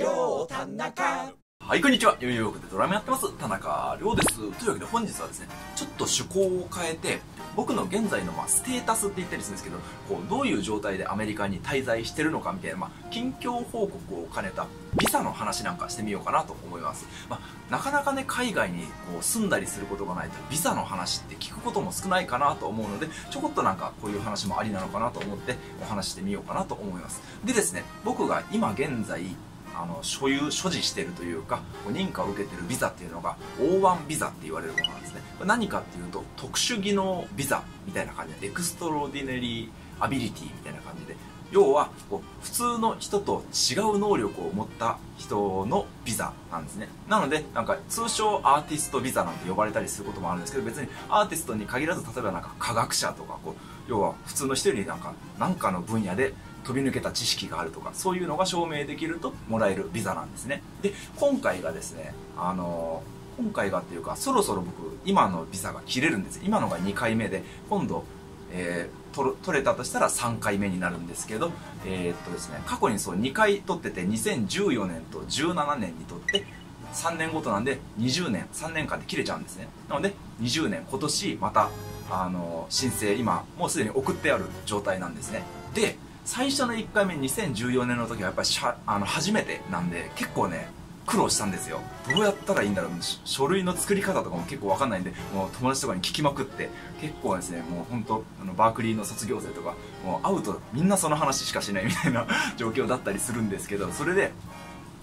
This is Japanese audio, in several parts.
亮田中はい、こんにちは。ニューヨークでドラムやってます、田中亮です。というわけで本日はですね、ちょっと趣向を変えて、僕の現在のまあステータスって言ったりするんですけど、こう、どういう状態でアメリカに滞在してるのかみたいな、まあ、近況報告を兼ねたビザの話なんかしてみようかなと思います。まあ、なかなかね、海外にこう住んだりすることがないと、ビザの話って聞くことも少ないかなと思うので、ちょこっとなんかこういう話もありなのかなと思ってお話してみようかなと思います。でですね、僕が今現在、あの所有所持してるというか認可を受けてるビザっていうのが O1 ビザって言われるものなんですね。何かっていうと特殊技能ビザみたいな感じで extraordinary ability みたいな感じで要はこう普通の人と違う能力を持った人のビザなんですね。なのでなんか通称アーティストビザなんて呼ばれたりすることもあるんですけど別にアーティストに限らず例えばなんか科学者とかこう要は普通の人よりなんか何かの分野で飛び抜けた知識があるとかそういうのが証明できるともらえるビザなんですね。で今回がですねあの今回がっていうかそろそろ僕今のビザが切れるんです。今のが2回目で今度、えー、取取れたとしたら3回目になるんですけどえー、っとですね過去にそう2回取ってて2014年と17年に取って3年ごとなんで20年3年間で切れちゃうんですね。なので20年今年またあの申請今もうすでに送ってある状態なんですね。で最初の1回目2014年の時はやっぱりあの初めてなんで結構ね苦労したんですよ。どうやったらいいんだろう。書類の作り方とかも結構わかんないんでもう友達とかに聞きまくって結構ですねもう本当あのバークリーの卒業生とかもう会うとみんなその話しかしないみたいな状況だったりするんですけどそれで、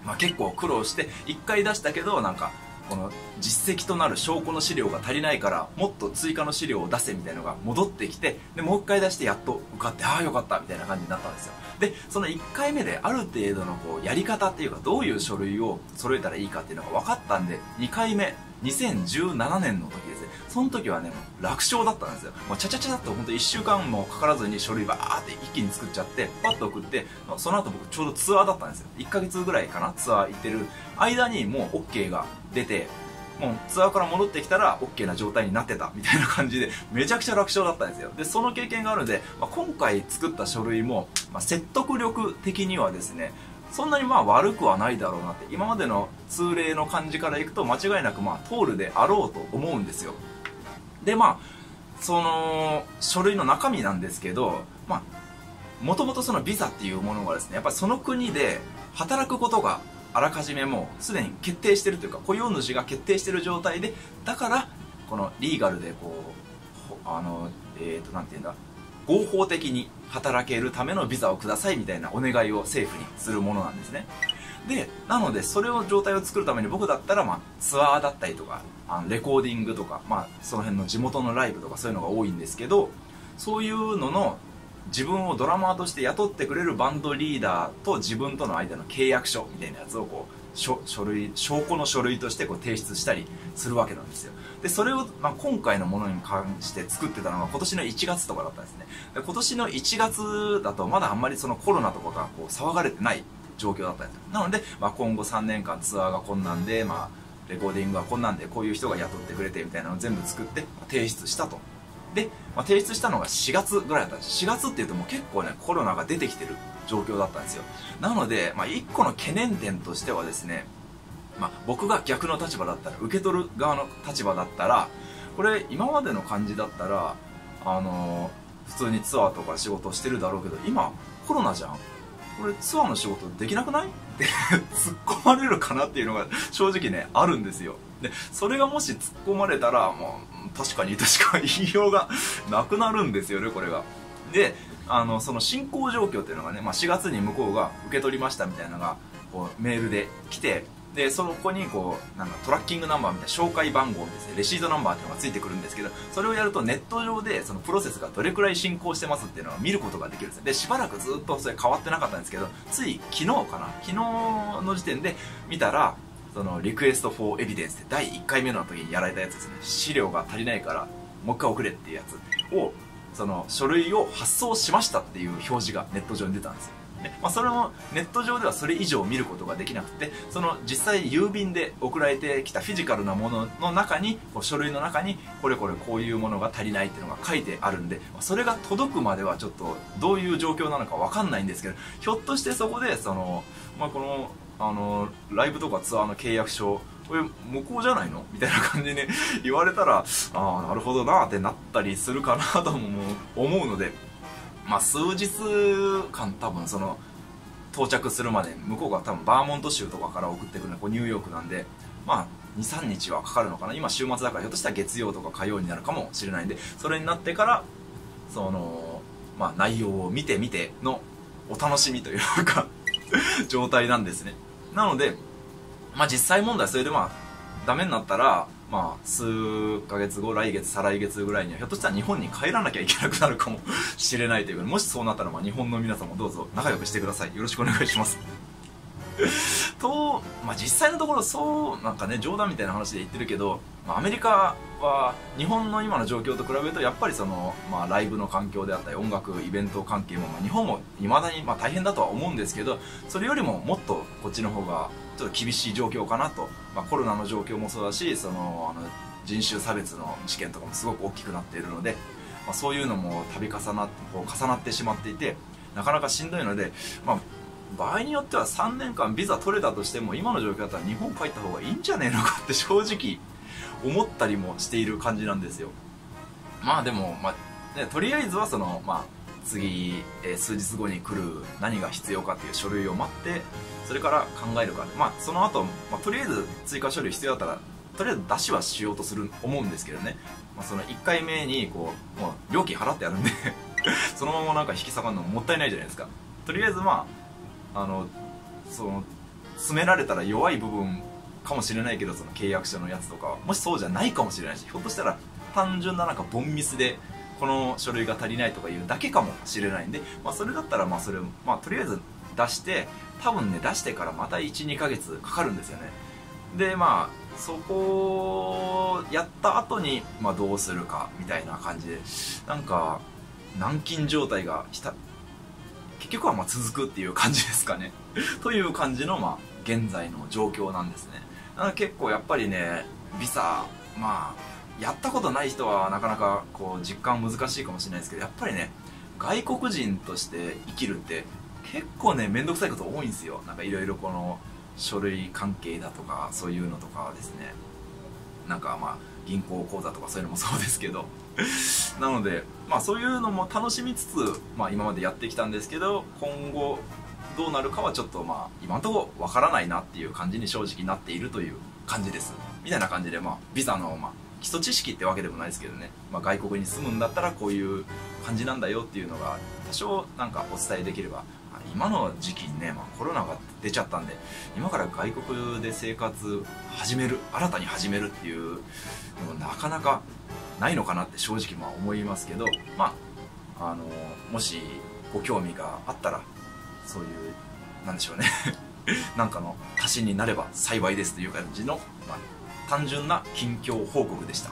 まあ、結構苦労して1回出したけどなんかこの実績となる証拠の資料が足りないからもっと追加の資料を出せみたいなのが戻ってきてでもう一回出してやっと受かってああよかったみたいな感じになったんですよ。でその1回目である程度のこうやり方っていうかどういう書類を揃えたらいいかっていうのが分かったんで2回目2017年の時ですその時はね楽勝だったんですよ。もうちゃちゃちゃっと本当1週間もかからずに書類バーって一気に作っちゃってパッと送ってその後僕ちょうどツアーだったんですよ。1ヶ月ぐらいかなツアー行ってる。間にもう OK が出てもうツアーから戻ってきたら OK な状態になってたみたいな感じでめちゃくちゃ楽勝だったんですよ。でその経験があるので、まあ、今回作った書類も、まあ、説得力的にはですねそんなにまあ悪くはないだろうなって今までの通例の感じからいくと間違いなくまあ通るであろうと思うんですよ。でまあその書類の中身なんですけどまあもともとそのビザっていうものがですねやっぱりその国で働くことがあらかじめもうすでに決定してるというか雇用主が決定してる状態でだからこのリーガルでこうあのえっ、ー、となんていうんだ合法的に働けるためのビザをくださいみたいなお願いを政府にするものなんですね。でなのでそれを状態を作るために僕だったら、まあ、ツアーだったりとかあのレコーディングとか、まあ、その辺の地元のライブとかそういうのが多いんですけどそういうのの自分をドラマーとして雇ってくれるバンドリーダーと自分との間の契約書みたいなやつをこう書書類証拠の書類としてこう提出したりするわけなんですよ。でそれを、まあ、今回のものに関して作ってたのが今年の1月とかだったんですね。で今年の1月だとまだあんまりそのコロナとかがこう騒がれてない状況だったんですなので、まあ、今後3年間ツアーが困難で、まあ、レコーディングは困難でこういう人が雇ってくれてみたいなのを全部作って提出したと。で、まあ、提出したのが4月ぐらいだったんです。4月っていうともう結構ねコロナが出てきてる状況だったんですよ。なので、まあ、1個の懸念点としてはですね、まあ、僕が逆の立場だったら受け取る側の立場だったらこれ今までの感じだったらあのー、普通にツアーとか仕事してるだろうけど今コロナじゃん。これツアーの仕事できなくない？って突っ込まれるかなっていうのが正直ねあるんですよ。でそれがもし突っ込まれたらもう確かに確かに言いようがなくなるんですよねこれが。であのその進行状況っていうのがね、まあ、4月に向こうが受け取りましたみたいなのがこうメールで来てでそこにこうなんかトラッキングナンバーみたいな紹介番号ですねレシートナンバーっていうのがついてくるんですけどそれをやるとネット上でそのプロセスがどれくらい進行してますっていうのを見ることができるんですでしばらくずっとそれ変わってなかったんですけどつい昨日かな昨日の時点で見たらそのリクエストフォーエビデンスって第1回目の時にやられたやつですね。資料が足りないからもう一回送れっていうやつをその書類を発送しましたっていう表示がネット上に出たんですよ。ね。まあ、それもネット上ではそれ以上見ることができなくてその実際郵便で送られてきたフィジカルなものの中にこう書類の中にこれこれこういうものが足りないっていうのが書いてあるんでまそれが届くまではちょっとどういう状況なのか分かんないんですけどひょっとしてそこでその、まあ、このあのライブとかツアーの契約書これ向こうじゃないの？みたいな感じで、ね、言われたらああなるほどなってなったりするかなとも思うのでまあ数日間多分その到着するまで向こうが多分バーモント州とかから送ってくるのこうニューヨークなんでまあ23日はかかるのかな？今週末だからひょっとしたら月曜とか火曜になるかもしれないんでそれになってからそのまあ内容を見てみてのお楽しみというか 状態なんですね。なのでまあ実際問題それでまあダメになったらまあ数ヶ月後来月再来月ぐらいにはひょっとしたら日本に帰らなきゃいけなくなるかもしれないというもしそうなったらまあ日本の皆さんもどうぞ仲良くしてください。よろしくお願いします。と、まあ、実際のところそうなんかね冗談みたいな話で言ってるけど、まあ、アメリカは日本の今の状況と比べるとやっぱりその、まあ、ライブの環境であったり音楽イベント関係も、まあ、日本もいまだにまあ大変だとは思うんですけどそれよりももっとこっちの方がちょっと厳しい状況かなと、まあ、コロナの状況もそうだしそのあの人種差別の事件とかもすごく大きくなっているので、まあ、そういうのも度重なこう重なってしまっていてなかなかしんどいので、まあ、場合によっては3年間ビザ取れたとしても今の状況だったら日本帰った方がいいんじゃねえのかって正直思ったりもしている感じなんですよまあでも、まあね、とりあえずはその、まあ、次、えー、数日後に来る何が必要かっていう書類を待ってそれから考えるかまあその後、まあとりあえず追加書類必要だったらとりあえず出しはしようとする思うんですけどね、まあ、その1回目にこうもう料金払ってやるんで そのままなんか引き下がるのももったいないじゃないですか。とりあえずまああのその詰められたら弱い部分かもしれないけどその契約書のやつとかもしそうじゃないかもしれないしひょっとしたら単純ななんかボンミスでこの書類が足りないとかいうだけかもしれないんで、まあ、それだったらまあそれまあとりあえず出して多分ね出してからまた12ヶ月かかるんですよね。でまあそこをやった後にまあどうするかみたいな感じでなんか軟禁状態がした結局はま続くっていう感じですかね。という感じのまあ現在の状況なんですね。だから結構やっぱりねビザまあやったことない人はなかなかこう実感難しいかもしれないですけどやっぱりね外国人として生きるって結構ね面倒くさいこと多いんですよ。なんかいろいろこの書類関係だとかそういうのとかですね。なんかまあ銀行口座とかそういうのもそうですけど。なのでまあそういうのも楽しみつつ、まあ、今までやってきたんですけど今後どうなるかはちょっとまあ今のところわからないなっていう感じに正直なっているという感じです。みたいな感じでまあビザのまあ基礎知識ってわけでもないですけどね、まあ、外国に住むんだったらこういう感じなんだよっていうのが多少なんかお伝えできれば今の時期にね、まあ、コロナが出ちゃったんで今から外国で生活始める新たに始めるっていうのもなかなかないのかなって正直まあ思いますけどまああのもしご興味があったらそういうなんでしょうね。なんかの足しになれば幸いですという感じの、まあ、単純な近況報告でした。